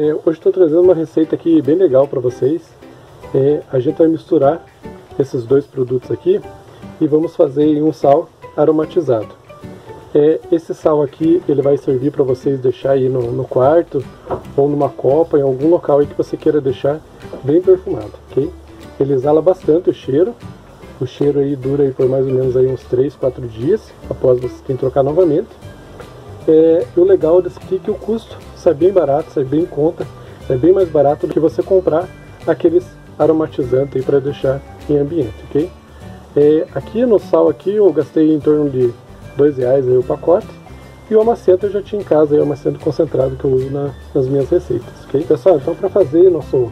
É, hoje estou trazendo uma receita aqui bem legal para vocês. É, a gente vai misturar esses dois produtos aqui e vamos fazer um sal aromatizado. É, esse sal aqui ele vai servir para vocês deixar aí no, no, quarto ou numa copa, em algum local aí que você queira deixar bem perfumado, ok? Ele exala bastante o cheiro, o cheiro aí dura aí por mais ou menos aí uns 3, 4 dias após você ter que trocar novamente. É, o legal desse aqui é que o custo sai bem barato, sai bem em conta, é bem mais barato do que você comprar aqueles aromatizantes para deixar em ambiente, ok? É, aqui no sal aqui eu gastei em torno de dois reais aí o pacote e o amaciante eu já tinha em casa, aí, o amaciante concentrado que eu uso na, nas minhas receitas, ok? Pessoal, então para fazer nosso,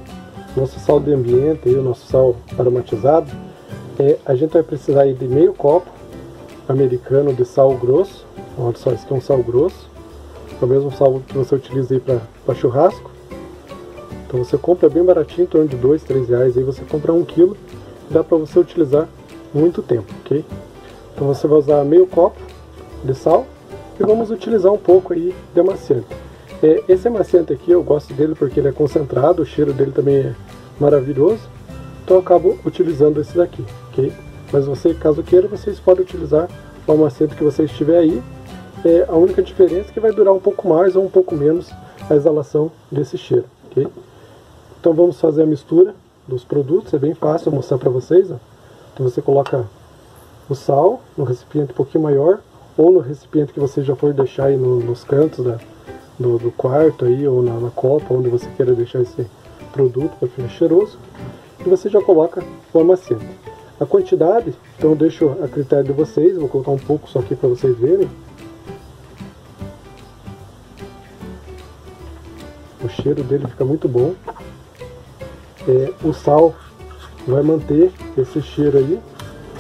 nosso sal de ambiente, aí, o nosso sal aromatizado, é, a gente vai precisar aí de meio copo americano de sal grosso, Olha só, esse aqui é um sal grosso. É o mesmo sal que você utiliza aí para churrasco. Então você compra bem baratinho, em torno de 2, 3 reais. Aí você compra 1 um quilo dá para você utilizar muito tempo, ok? Então você vai usar meio copo de sal e vamos utilizar um pouco aí de amaciante. É, esse amaciante aqui eu gosto dele porque ele é concentrado, o cheiro dele também é maravilhoso. Então eu acabo utilizando esse daqui, ok? Mas você, caso queira, vocês podem utilizar o amaciante que você estiver aí é, a única diferença é que vai durar um pouco mais ou um pouco menos a exalação desse cheiro, ok? Então vamos fazer a mistura dos produtos, é bem fácil mostrar para vocês. Ó. Então você coloca o sal no recipiente um pouquinho maior ou no recipiente que você já for deixar aí no, nos cantos da, do, do, quarto aí ou na, na, copa, onde você queira deixar esse produto para ficar cheiroso. E você já coloca o amaciante. A quantidade, então eu deixo a critério de vocês, vou colocar um pouco só aqui para vocês verem. O cheiro dele fica muito bom. É, o sal vai manter esse cheiro aí,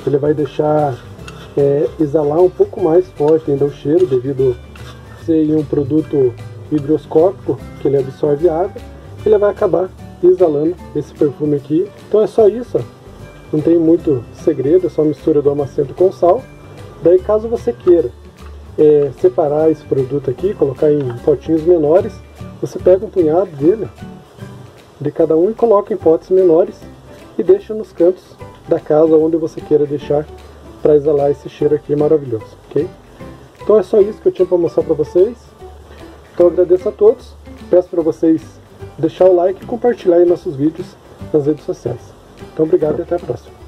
ele vai deixar é, exalar um pouco mais forte ainda o cheiro, devido a ser um produto higroscópico, que ele absorve água, ele vai acabar exalando esse perfume aqui. Então é só isso, não tem muito segredo, é só mistura do amaciante com sal. Daí caso você queira é, separar esse produto aqui, colocar em potinhos menores, você pega um punhado dele, de cada um, e coloca em potes menores e deixa nos cantos da casa onde você queira deixar para exalar esse cheiro aqui maravilhoso, ok? Então é só isso que eu tinha para mostrar para vocês. Então eu agradeço a todos, peço para vocês deixar o like e compartilhar nossos vídeos nas redes sociais. Então obrigado e até a próxima.